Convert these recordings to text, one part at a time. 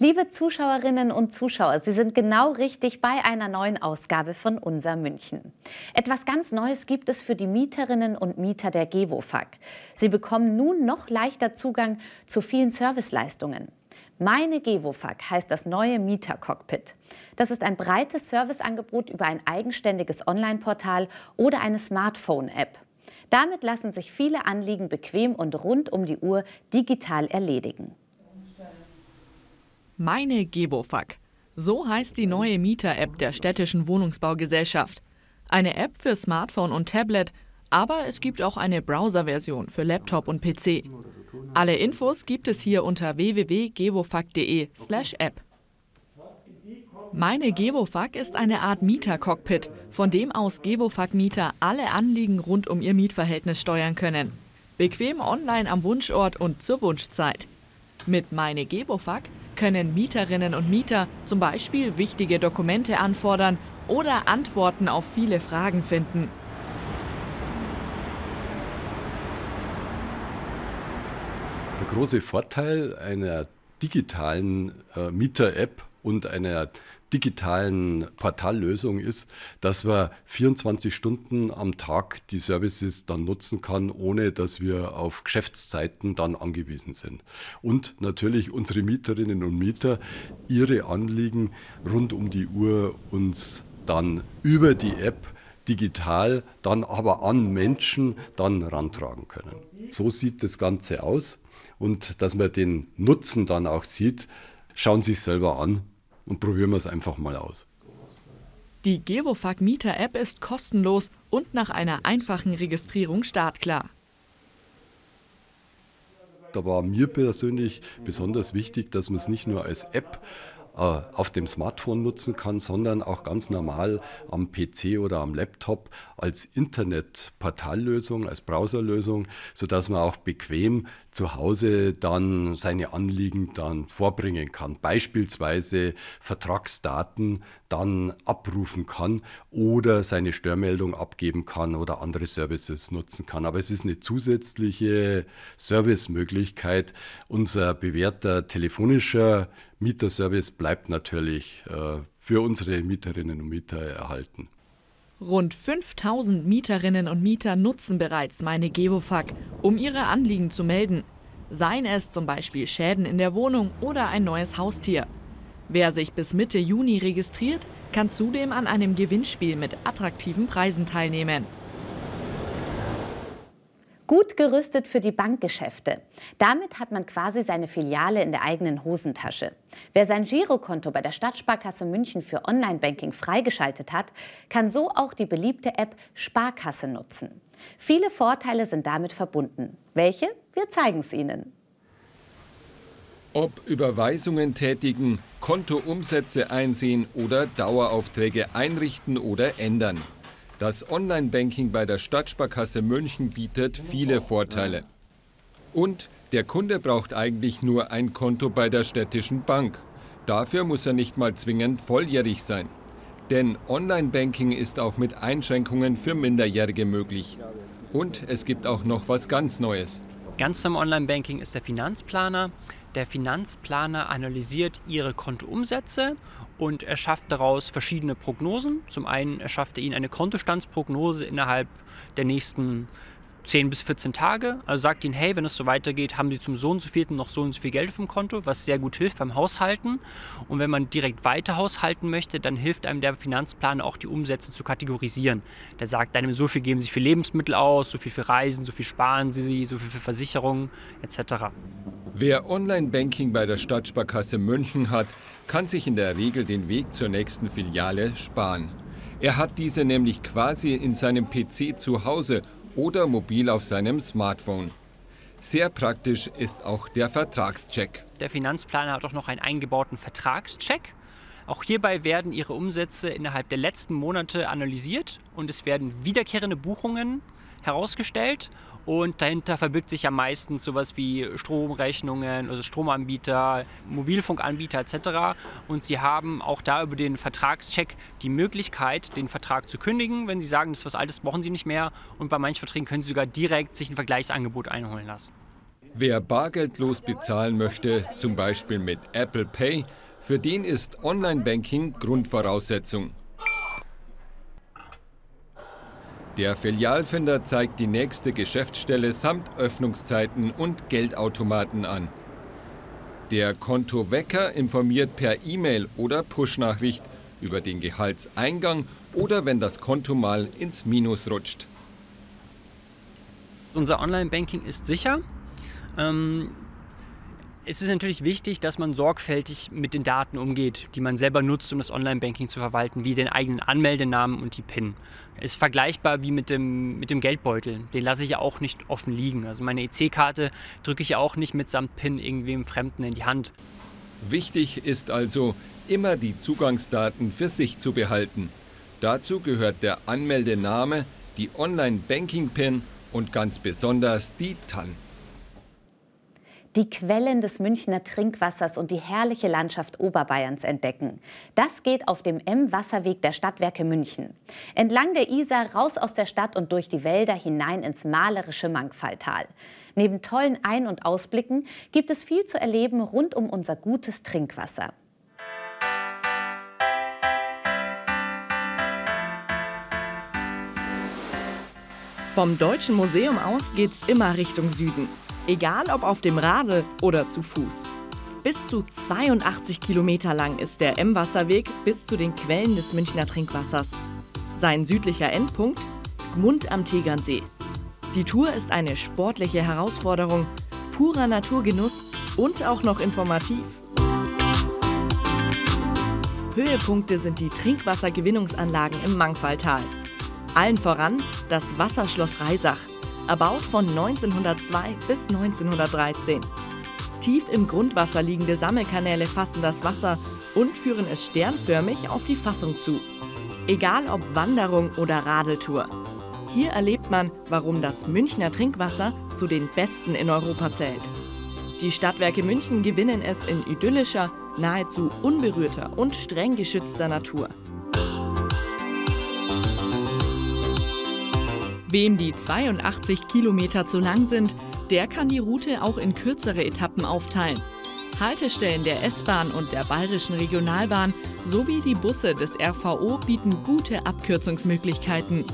Liebe Zuschauerinnen und Zuschauer, Sie sind genau richtig bei einer neuen Ausgabe von Unser München. Etwas ganz Neues gibt es für die Mieterinnen und Mieter der Gewofag. Sie bekommen nun noch leichter Zugang zu vielen Serviceleistungen. Meine Gewofag heißt das neue Mietercockpit. Das ist ein breites Serviceangebot über ein eigenständiges Online-Portal oder eine Smartphone-App. Damit lassen sich viele Anliegen bequem und rund um die Uhr digital erledigen. Meine Gebofag. So heißt die neue Mieter-App der städtischen Wohnungsbaugesellschaft. Eine App für Smartphone und Tablet, aber es gibt auch eine Browser-Version für Laptop und PC. Alle Infos gibt es hier unter www.gewofag.de/app. Meine Gewofag ist eine Art Mieter-Cockpit, von dem aus Gewofag-Mieter alle Anliegen rund um ihr Mietverhältnis steuern können. Bequem online am Wunschort und zur Wunschzeit. Mit Meine Gewofag können Mieterinnen und Mieter zum Beispiel wichtige Dokumente anfordern oder Antworten auf viele Fragen finden. Große Vorteil einer digitalen äh, Mieter-App und einer digitalen Portallösung ist, dass wir 24 Stunden am Tag die Services dann nutzen kann, ohne dass wir auf Geschäftszeiten dann angewiesen sind. Und natürlich unsere Mieterinnen und Mieter ihre Anliegen rund um die Uhr uns dann über die App digital, dann aber an Menschen dann rantragen können. So sieht das Ganze aus und dass man den Nutzen dann auch sieht, schauen Sie sich selber an und probieren wir es einfach mal aus. Die Gewofag Mieter App ist kostenlos und nach einer einfachen Registrierung startklar. Da war mir persönlich besonders wichtig, dass man es nicht nur als App auf dem Smartphone nutzen kann, sondern auch ganz normal am PC oder am Laptop als Internetportallösung, als Browserlösung, sodass man auch bequem zu Hause dann seine Anliegen dann vorbringen kann. Beispielsweise Vertragsdaten dann abrufen kann oder seine Störmeldung abgeben kann oder andere Services nutzen kann. Aber es ist eine zusätzliche Servicemöglichkeit. Unser bewährter telefonischer Mieterservice bleibt natürlich äh, für unsere Mieterinnen und Mieter erhalten. Rund 5000 Mieterinnen und Mieter nutzen bereits meine Gewofag, um ihre Anliegen zu melden. Seien es zum Beispiel Schäden in der Wohnung oder ein neues Haustier. Wer sich bis Mitte Juni registriert, kann zudem an einem Gewinnspiel mit attraktiven Preisen teilnehmen. Gut gerüstet für die Bankgeschäfte. Damit hat man quasi seine Filiale in der eigenen Hosentasche. Wer sein Girokonto bei der Stadtsparkasse München für Online-Banking freigeschaltet hat, kann so auch die beliebte App Sparkasse nutzen. Viele Vorteile sind damit verbunden. Welche? Wir zeigen es Ihnen. Ob Überweisungen tätigen, Kontoumsätze einsehen oder Daueraufträge einrichten oder ändern. Das Online-Banking bei der Stadtsparkasse München bietet viele Vorteile. Und der Kunde braucht eigentlich nur ein Konto bei der städtischen Bank. Dafür muss er nicht mal zwingend volljährig sein. Denn Online-Banking ist auch mit Einschränkungen für Minderjährige möglich. Und es gibt auch noch was ganz Neues. Ganz zum Online-Banking ist der Finanzplaner. Der Finanzplaner analysiert Ihre Kontoumsätze und erschafft daraus verschiedene Prognosen. Zum einen erschafft er Ihnen eine Kontostandsprognose innerhalb der nächsten 10 bis 14 Tage. Also sagt Ihnen, hey, wenn es so weitergeht, haben Sie zum so und so vielten noch so und so viel Geld dem Konto, was sehr gut hilft beim Haushalten. Und wenn man direkt weiter haushalten möchte, dann hilft einem der Finanzplaner auch, die Umsätze zu kategorisieren. Der sagt einem, so viel geben Sie für Lebensmittel aus, so viel für Reisen, so viel sparen Sie, so viel für Versicherungen etc. Wer Online-Banking bei der Stadtsparkasse München hat, kann sich in der Regel den Weg zur nächsten Filiale sparen. Er hat diese nämlich quasi in seinem PC zu Hause oder mobil auf seinem Smartphone. Sehr praktisch ist auch der Vertragscheck. Der Finanzplaner hat auch noch einen eingebauten Vertragscheck. Auch hierbei werden Ihre Umsätze innerhalb der letzten Monate analysiert und es werden wiederkehrende Buchungen herausgestellt. Und dahinter verbirgt sich ja meistens sowas wie Stromrechnungen, also Stromanbieter, Mobilfunkanbieter etc. Und sie haben auch da über den Vertragscheck die Möglichkeit, den Vertrag zu kündigen. Wenn sie sagen, das ist was Altes, brauchen sie nicht mehr. Und bei manchen Verträgen können sie sogar direkt sich ein Vergleichsangebot einholen lassen. Wer bargeldlos bezahlen möchte, zum Beispiel mit Apple Pay, für den ist Online-Banking Grundvoraussetzung. Der Filialfinder zeigt die nächste Geschäftsstelle samt Öffnungszeiten und Geldautomaten an. Der Kontowecker informiert per E-Mail oder Push-Nachricht über den Gehaltseingang oder wenn das Konto mal ins Minus rutscht. Unser Online-Banking ist sicher. Ähm, es ist natürlich wichtig, dass man sorgfältig mit den Daten umgeht, die man selber nutzt, um das Online-Banking zu verwalten, wie den eigenen Anmeldenamen und die PIN. Ist vergleichbar wie mit dem, mit dem Geldbeutel. Den lasse ich ja auch nicht offen liegen. Also meine EC-Karte drücke ich ja auch nicht mitsamt PIN irgendwie im Fremden in die Hand. Wichtig ist also, immer die Zugangsdaten für sich zu behalten. Dazu gehört der Anmeldename, die Online-Banking-PIN und ganz besonders die TAN die Quellen des Münchner Trinkwassers und die herrliche Landschaft Oberbayerns entdecken. Das geht auf dem M-Wasserweg der Stadtwerke München. Entlang der Isar raus aus der Stadt und durch die Wälder hinein ins malerische Mangfalltal. Neben tollen Ein- und Ausblicken gibt es viel zu erleben rund um unser gutes Trinkwasser. Vom Deutschen Museum aus geht's immer Richtung Süden. Egal ob auf dem Rade oder zu Fuß. Bis zu 82 Kilometer lang ist der M-Wasserweg bis zu den Quellen des Münchner Trinkwassers. Sein südlicher Endpunkt Gmund am Tegernsee. Die Tour ist eine sportliche Herausforderung, purer Naturgenuss und auch noch informativ. Höhepunkte sind die Trinkwassergewinnungsanlagen im Mangfalltal. Allen voran das Wasserschloss Reisach – erbaut von 1902 bis 1913. Tief im Grundwasser liegende Sammelkanäle fassen das Wasser und führen es sternförmig auf die Fassung zu. Egal ob Wanderung oder Radeltour. Hier erlebt man, warum das Münchner Trinkwasser zu den besten in Europa zählt. Die Stadtwerke München gewinnen es in idyllischer, nahezu unberührter und streng geschützter Natur. Wem die 82 Kilometer zu lang sind, der kann die Route auch in kürzere Etappen aufteilen. Haltestellen der S-Bahn und der Bayerischen Regionalbahn sowie die Busse des RVO bieten gute Abkürzungsmöglichkeiten.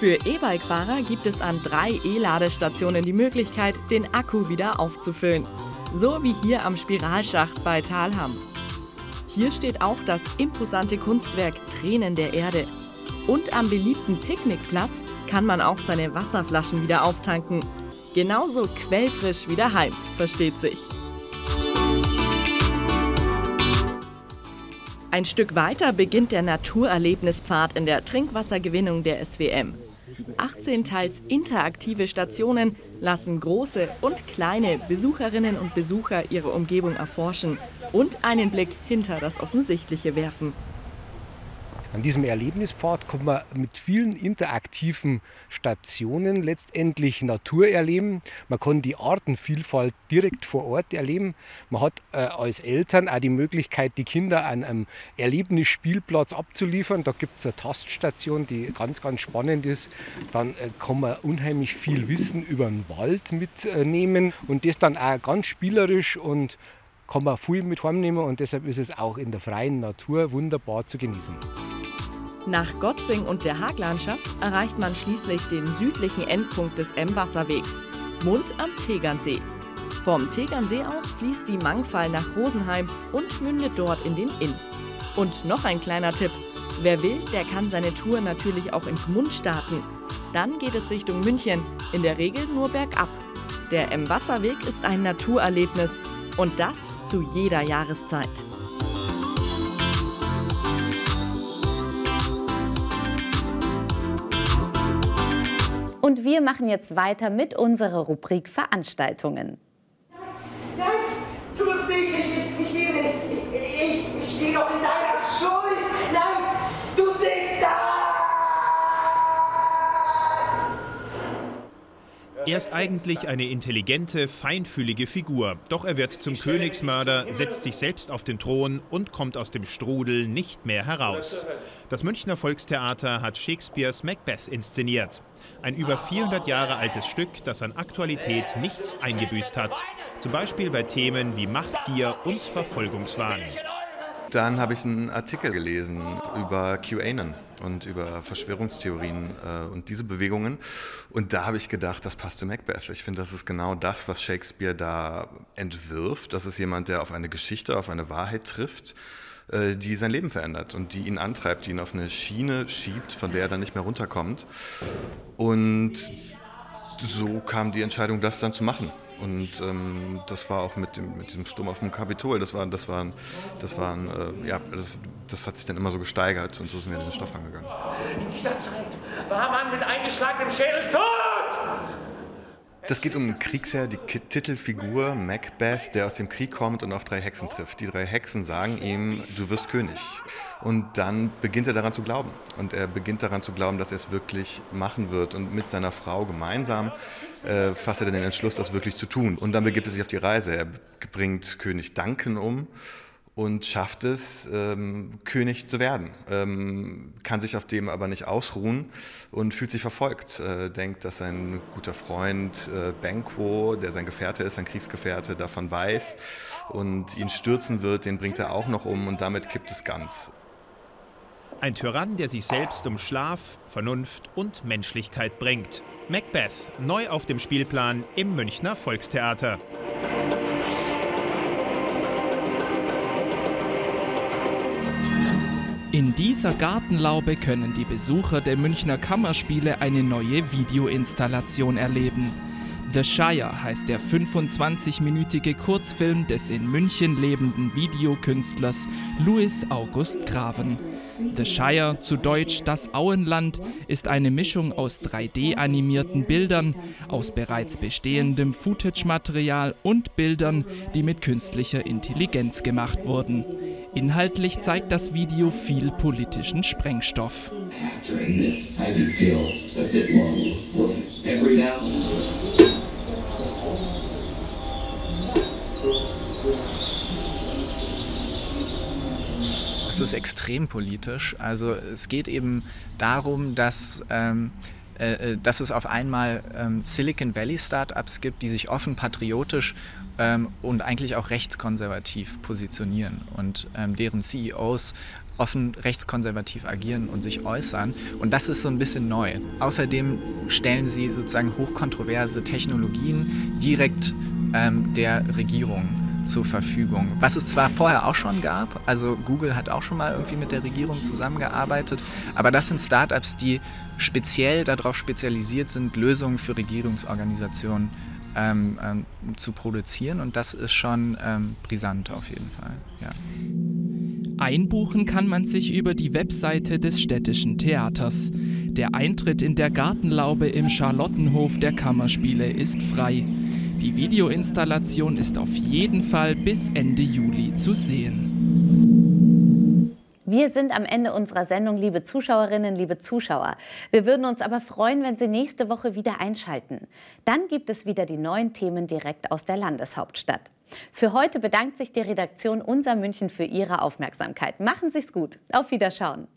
Für E-Bike-Fahrer gibt es an drei E-Ladestationen die Möglichkeit, den Akku wieder aufzufüllen. So wie hier am Spiralschacht bei Thalham. Hier steht auch das imposante Kunstwerk Tränen der Erde. Und am beliebten Picknickplatz kann man auch seine Wasserflaschen wieder auftanken. Genauso quellfrisch wie daheim, versteht sich. Ein Stück weiter beginnt der Naturerlebnispfad in der Trinkwassergewinnung der SWM. 18 teils interaktive Stationen lassen große und kleine Besucherinnen und Besucher ihre Umgebung erforschen und einen Blick hinter das Offensichtliche werfen. An diesem Erlebnispfad kann man mit vielen interaktiven Stationen letztendlich Natur erleben. Man kann die Artenvielfalt direkt vor Ort erleben. Man hat äh, als Eltern auch die Möglichkeit, die Kinder an einem Erlebnisspielplatz abzuliefern. Da gibt es eine Taststation, die ganz, ganz spannend ist. Dann äh, kann man unheimlich viel Wissen über den Wald mitnehmen und das dann auch ganz spielerisch und kann man viel mit heimnehmen und deshalb ist es auch in der freien Natur wunderbar zu genießen. Nach Gotzing und der Haglandschaft erreicht man schließlich den südlichen Endpunkt des M-Wasserwegs, Mund am Tegernsee. Vom Tegernsee aus fließt die Mangfall nach Rosenheim und mündet dort in den Inn. Und noch ein kleiner Tipp. Wer will, der kann seine Tour natürlich auch in Gmund starten. Dann geht es Richtung München, in der Regel nur bergab. Der M-Wasserweg ist ein Naturerlebnis und das zu jeder Jahreszeit. Wir machen jetzt weiter mit unserer Rubrik Veranstaltungen. Nein, tu es nicht, ich, ich liebe dich. Ich, ich, ich stehe doch in deiner Schuld. Nein, tu es nicht. Nein! Er ist eigentlich eine intelligente, feinfühlige Figur. Doch er wird zum Königsmörder, setzt sich selbst auf den Thron und kommt aus dem Strudel nicht mehr heraus. Das Münchner Volkstheater hat Shakespeares Macbeth inszeniert. Ein über 400 Jahre altes Stück, das an Aktualität nichts eingebüßt hat. Zum Beispiel bei Themen wie Machtgier und Verfolgungswahn. Dann habe ich einen Artikel gelesen über QAnon und über Verschwörungstheorien äh, und diese Bewegungen. Und da habe ich gedacht, das passt zu Macbeth. Ich finde, das ist genau das, was Shakespeare da entwirft. Das ist jemand, der auf eine Geschichte, auf eine Wahrheit trifft, die sein Leben verändert und die ihn antreibt, die ihn auf eine Schiene schiebt, von der er dann nicht mehr runterkommt. Und so kam die Entscheidung, das dann zu machen. Und ähm, das war auch mit, dem, mit diesem Sturm auf dem Kapitol. Das war, das waren, das waren, äh, ja, das, das, hat sich dann immer so gesteigert und so sind wir in den Stoff rangegangen. In dieser Zeit war man mit eingeschlagenem Schädel tot! Das geht um einen Kriegsherr, die Titelfigur Macbeth, der aus dem Krieg kommt und auf drei Hexen trifft. Die drei Hexen sagen ihm, du wirst König. Und dann beginnt er daran zu glauben. Und er beginnt daran zu glauben, dass er es wirklich machen wird. Und mit seiner Frau gemeinsam äh, fasst er dann den Entschluss, das wirklich zu tun. Und dann begibt er sich auf die Reise. Er bringt König Duncan um und schafft es, ähm, König zu werden. Ähm, kann sich auf dem aber nicht ausruhen und fühlt sich verfolgt. Äh, denkt, dass sein guter Freund äh, Benko, der sein Gefährte ist, sein Kriegsgefährte, davon weiß und ihn stürzen wird, den bringt er auch noch um und damit kippt es ganz. Ein Tyrann, der sich selbst um Schlaf, Vernunft und Menschlichkeit bringt. Macbeth, neu auf dem Spielplan im Münchner Volkstheater. In dieser Gartenlaube können die Besucher der Münchner Kammerspiele eine neue Videoinstallation erleben. The Shire heißt der 25-minütige Kurzfilm des in München lebenden Videokünstlers Louis August Graven. The Shire, zu Deutsch das Auenland, ist eine Mischung aus 3D-animierten Bildern, aus bereits bestehendem Footage-Material und Bildern, die mit künstlicher Intelligenz gemacht wurden. Inhaltlich zeigt das Video viel politischen Sprengstoff. Es ist extrem politisch. Also es geht eben darum, dass ähm, äh, äh, dass es auf einmal ähm, Silicon Valley Startups gibt, die sich offen patriotisch ähm, und eigentlich auch rechtskonservativ positionieren und ähm, deren CEOs offen rechtskonservativ agieren und sich äußern. Und das ist so ein bisschen neu. Außerdem stellen sie sozusagen hochkontroverse Technologien direkt ähm, der Regierung zur Verfügung. Was es zwar vorher auch schon gab, also Google hat auch schon mal irgendwie mit der Regierung zusammengearbeitet, aber das sind Startups, die speziell darauf spezialisiert sind, Lösungen für Regierungsorganisationen ähm, ähm, zu produzieren und das ist schon ähm, brisant auf jeden Fall. Ja. Einbuchen kann man sich über die Webseite des städtischen Theaters. Der Eintritt in der Gartenlaube im Charlottenhof der Kammerspiele ist frei. Die Videoinstallation ist auf jeden Fall bis Ende Juli zu sehen. Wir sind am Ende unserer Sendung, liebe Zuschauerinnen, liebe Zuschauer. Wir würden uns aber freuen, wenn Sie nächste Woche wieder einschalten. Dann gibt es wieder die neuen Themen direkt aus der Landeshauptstadt. Für heute bedankt sich die Redaktion Unser München für Ihre Aufmerksamkeit. Machen Sie es gut. Auf Wiederschauen.